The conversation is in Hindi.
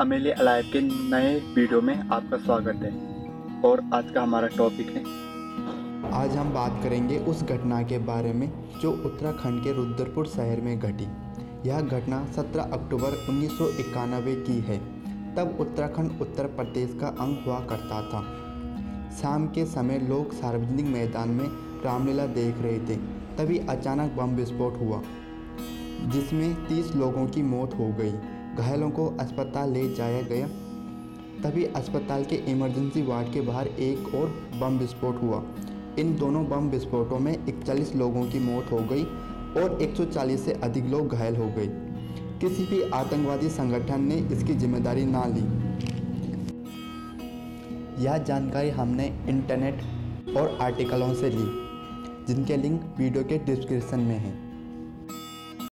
अमेली अलाइव के नए वीडियो में आपका स्वागत है और आज का हमारा टॉपिक है। आज हम बात करेंगे उस घटना के बारे में जो उत्तराखंड के रुद्रपुर शहर में घटी। यह घटना 17 अक्टूबर उन्नीस सौ इक्यानबे की है। तब उत्तराखंड उत्तर प्रदेश का अंग हुआ करता था। शाम के समय लोग सार्वजनिक मैदान में रामलीला देख रहे थे। तभी अचानक बम विस्फोट हुआ, जिसमें 30 लोगों की मौत हो गई। घायलों को अस्पताल ले जाया गया। तभी अस्पताल के इमरजेंसी वार्ड के बाहर एक और बम विस्फोट हुआ। इन दोनों बम विस्फोटों में 41 लोगों की मौत हो गई और 140 से अधिक लोग घायल हो गए। किसी भी आतंकवादी संगठन ने इसकी ज़िम्मेदारी ना ली। यह जानकारी हमने इंटरनेट और आर्टिकलों से ली, जिनके लिंक वीडियो के डिस्क्रिप्शन में हैं।